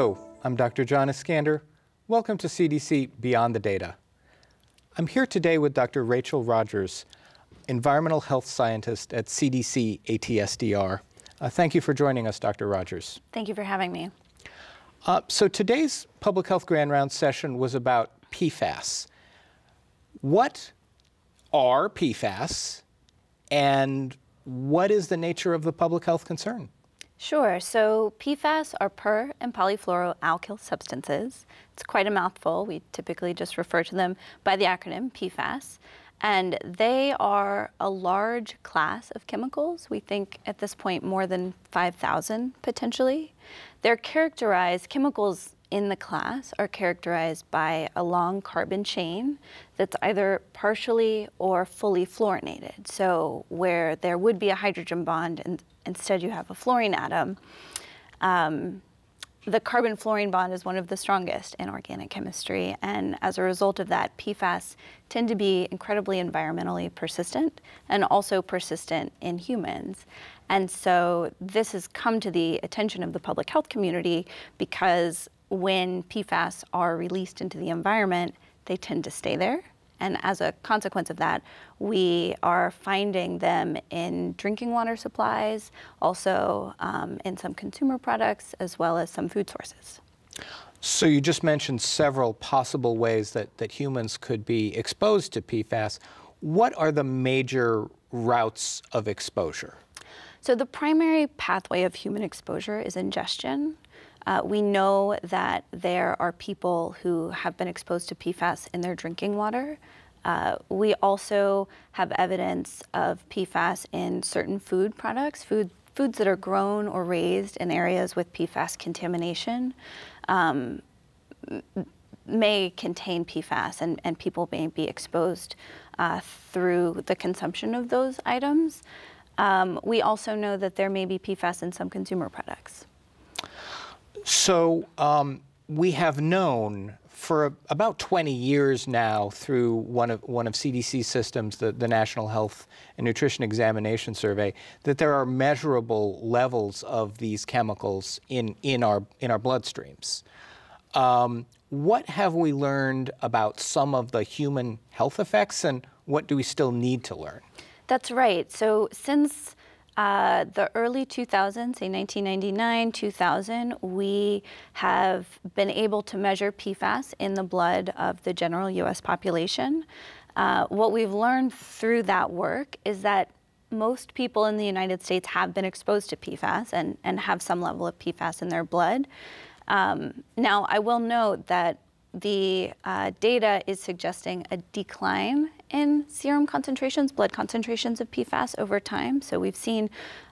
Hello, I'm Dr. John Iskander. Welcome to CDC Beyond the Data. I'm here today with Dr. Rachel Rogers, environmental health scientist at CDC ATSDR. Uh, thank you for joining us, Dr. Rogers. Thank you for having me. Uh, so today's public health grand round session was about PFAS. What are PFAS and what is the nature of the public health concern? Sure. So PFAS are per and polyfluoroalkyl substances. It's quite a mouthful. We typically just refer to them by the acronym PFAS. And they are a large class of chemicals. We think at this point more than 5,000 potentially. They're characterized, chemicals in the class are characterized by a long carbon chain that's either partially or fully fluorinated. So where there would be a hydrogen bond and instead you have a fluorine atom, um, the carbon fluorine bond is one of the strongest in organic chemistry, and as a result of that, PFAS tend to be incredibly environmentally persistent and also persistent in humans. And so this has come to the attention of the public health community because when PFAS are released into the environment, they tend to stay there. And as a consequence of that, we are finding them in drinking water supplies, also um, in some consumer products, as well as some food sources. So you just mentioned several possible ways that, that humans could be exposed to PFAS. What are the major routes of exposure? So the primary pathway of human exposure is ingestion. Uh, we know that there are people who have been exposed to PFAS in their drinking water. Uh, we also have evidence of PFAS in certain food products, food, foods that are grown or raised in areas with PFAS contamination. Um, may contain PFAS and, and people may be exposed uh, through the consumption of those items. Um, we also know that there may be PFAS in some consumer products. So um, we have known for about 20 years now through one of, one of CDC systems, the, the National Health and Nutrition Examination Survey, that there are measurable levels of these chemicals in, in, our, in our bloodstreams. Um, what have we learned about some of the human health effects and what do we still need to learn? That's right. So since uh, the early 2000s, say 1999, 2000, we have been able to measure PFAS in the blood of the general U.S. population. Uh, what we've learned through that work is that most people in the United States have been exposed to PFAS and, and have some level of PFAS in their blood. Um, now, I will note that the uh, data is suggesting a decline in serum concentrations, blood concentrations of PFAS over time. So we've seen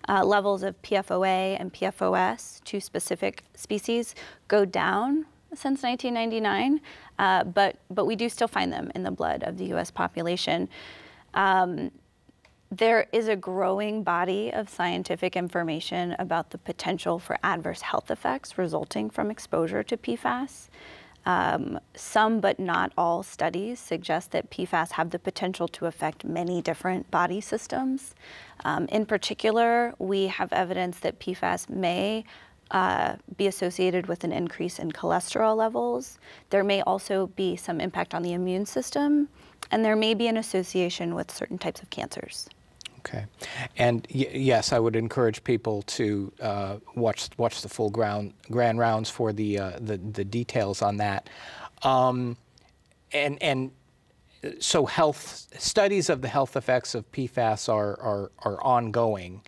uh, levels of PFOA and PFOS, two specific species, go down since 1999, uh, but, but we do still find them in the blood of the US population. Um, there is a growing body of scientific information about the potential for adverse health effects resulting from exposure to PFAS. Um, some, but not all, studies suggest that PFAS have the potential to affect many different body systems. Um, in particular, we have evidence that PFAS may uh, be associated with an increase in cholesterol levels. There may also be some impact on the immune system, and there may be an association with certain types of cancers. Okay, and yes, I would encourage people to uh, watch watch the full ground grand rounds for the uh, the, the details on that, um, and and so health studies of the health effects of PFAS are are, are ongoing.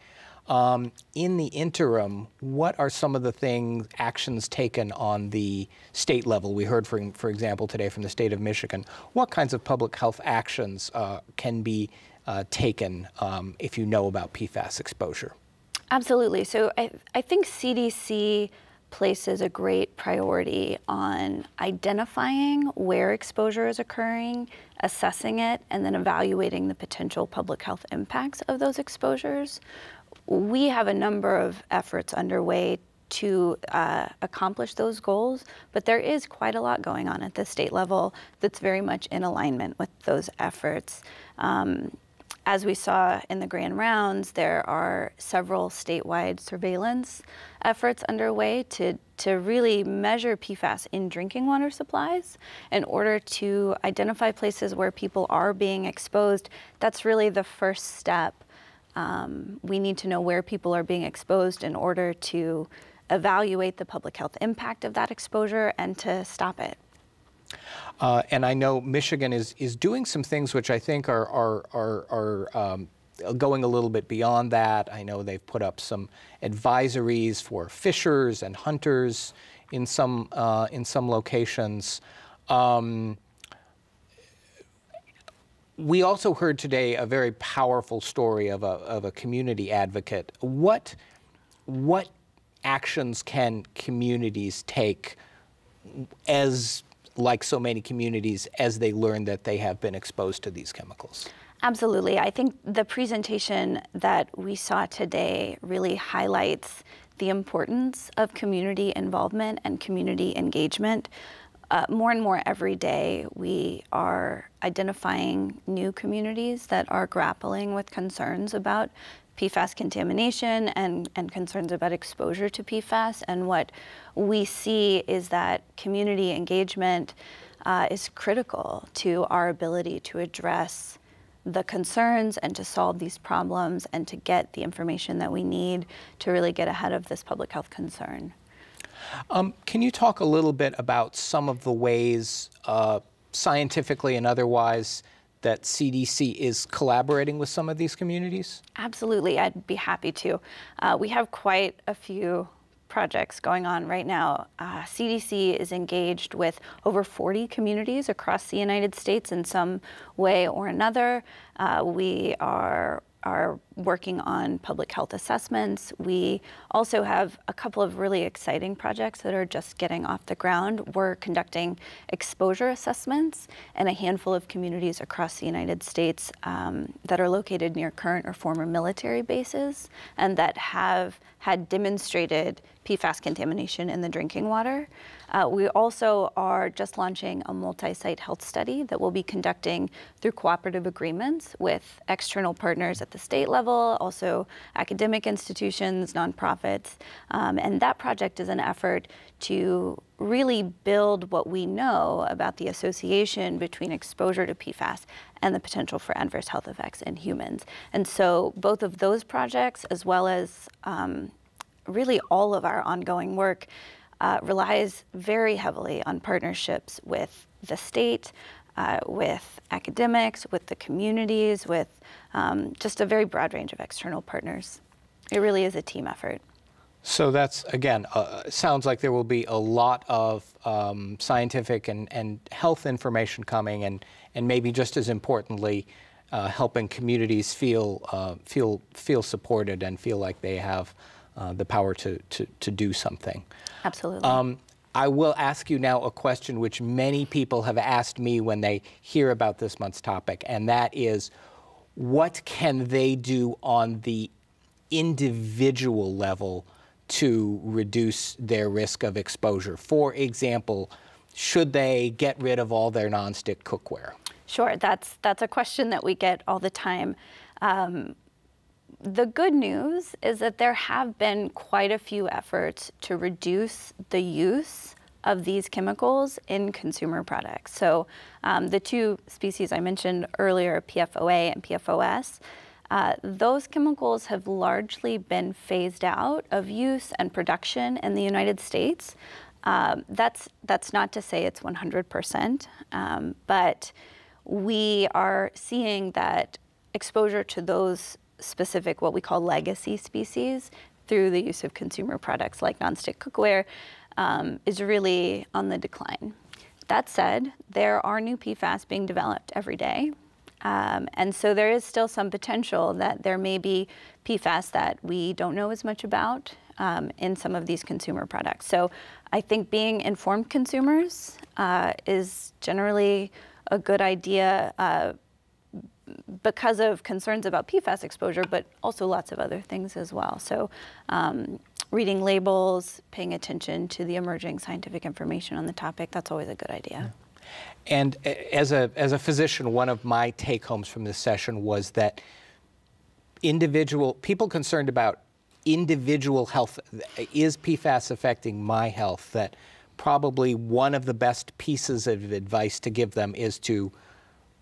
Um, in the interim, what are some of the things, actions taken on the state level? We heard, for, for example, today from the state of Michigan. What kinds of public health actions uh, can be uh, taken um, if you know about PFAS exposure? Absolutely. So I, I think CDC places a great priority on identifying where exposure is occurring, assessing it, and then evaluating the potential public health impacts of those exposures. We have a number of efforts underway to uh, accomplish those goals, but there is quite a lot going on at the state level that's very much in alignment with those efforts. Um, as we saw in the grand rounds, there are several statewide surveillance efforts underway to, to really measure PFAS in drinking water supplies in order to identify places where people are being exposed. That's really the first step. Um, we need to know where people are being exposed in order to evaluate the public health impact of that exposure and to stop it. Uh, and I know Michigan is, is doing some things which I think are, are, are, are um, going a little bit beyond that. I know they've put up some advisories for fishers and hunters in some, uh, in some locations. Um, we also heard today a very powerful story of a, of a community advocate. What, what actions can communities take as like so many communities as they learn that they have been exposed to these chemicals. Absolutely. I think the presentation that we saw today really highlights the importance of community involvement and community engagement. Uh, more and more every day, we are identifying new communities that are grappling with concerns about PFAS contamination and, and concerns about exposure to PFAS. And what we see is that community engagement uh, is critical to our ability to address the concerns and to solve these problems and to get the information that we need to really get ahead of this public health concern. Um, can you talk a little bit about some of the ways, uh, scientifically and otherwise, that CDC is collaborating with some of these communities? Absolutely, I'd be happy to. Uh, we have quite a few projects going on right now. Uh, CDC is engaged with over 40 communities across the United States in some way or another. Uh, we are are working on public health assessments. We also have a couple of really exciting projects that are just getting off the ground. We're conducting exposure assessments in a handful of communities across the United States um, that are located near current or former military bases and that have had demonstrated PFAS contamination in the drinking water. Uh, we also are just launching a multi-site health study that we'll be conducting through cooperative agreements with external partners at the state level, also academic institutions, nonprofits. Um, and that project is an effort to really build what we know about the association between exposure to PFAS and the potential for adverse health effects in humans. And so both of those projects, as well as um, really all of our ongoing work, uh, relies very heavily on partnerships with the state, uh, with academics, with the communities, with um, just a very broad range of external partners. It really is a team effort. So that's, again, uh, sounds like there will be a lot of um, scientific and, and health information coming, and, and maybe just as importantly, uh, helping communities feel, uh, feel, feel supported and feel like they have uh, the power to, to, to do something. Absolutely. Um, I will ask you now a question which many people have asked me when they hear about this month's topic, and that is what can they do on the individual level to reduce their risk of exposure? For example, should they get rid of all their nonstick cookware? Sure, that's, that's a question that we get all the time. Um, the good news is that there have been quite a few efforts to reduce the use of these chemicals in consumer products. So um, the two species I mentioned earlier, PFOA and PFOS, uh, those chemicals have largely been phased out of use and production in the United States. Um, that's, that's not to say it's 100%, um, but we are seeing that exposure to those specific, what we call legacy species, through the use of consumer products like nonstick cookware, um, is really on the decline. That said, there are new PFAS being developed every day. Um, and so there is still some potential that there may be PFAS that we don't know as much about um, in some of these consumer products. So I think being informed consumers uh, is generally a good idea. Uh, because of concerns about PFAS exposure, but also lots of other things as well. So um, reading labels, paying attention to the emerging scientific information on the topic, that's always a good idea. And as a, as a physician, one of my take homes from this session was that individual people concerned about individual health is PFAS affecting my health that probably one of the best pieces of advice to give them is to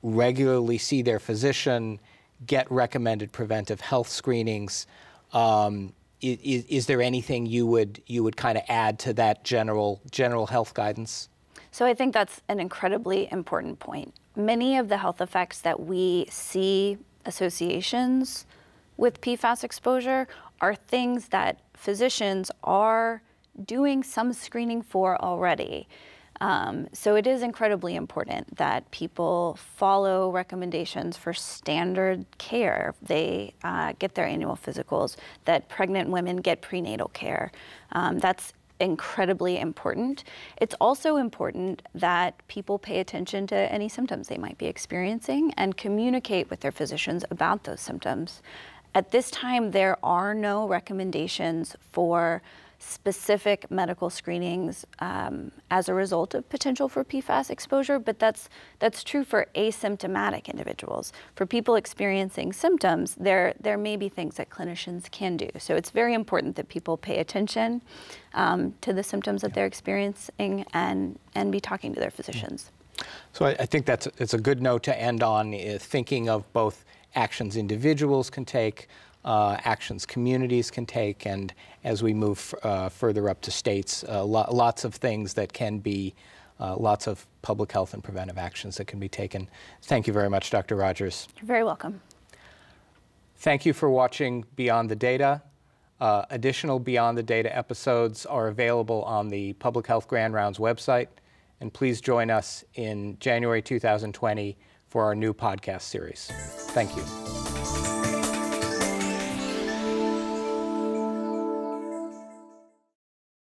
regularly see their physician, get recommended preventive health screenings. Um, is, is there anything you would you would kind of add to that general general health guidance? So I think that's an incredibly important point. Many of the health effects that we see associations with PFAS exposure are things that physicians are doing some screening for already. Um, so it is incredibly important that people follow recommendations for standard care. They uh, get their annual physicals, that pregnant women get prenatal care. Um, that's incredibly important. It's also important that people pay attention to any symptoms they might be experiencing and communicate with their physicians about those symptoms. At this time, there are no recommendations for specific medical screenings um, as a result of potential for PFAS exposure, but that's that's true for asymptomatic individuals. For people experiencing symptoms, there there may be things that clinicians can do. So it's very important that people pay attention um, to the symptoms that they're experiencing and and be talking to their physicians. So I, I think that's it's a good note to end on, uh, thinking of both actions individuals can take uh, actions communities can take, and as we move uh, further up to states, uh, lo lots of things that can be, uh, lots of public health and preventive actions that can be taken. Thank you very much, Dr. Rogers. You're very welcome. Thank you for watching Beyond the Data. Uh, additional Beyond the Data episodes are available on the Public Health Grand Rounds website, and please join us in January 2020 for our new podcast series. Thank you.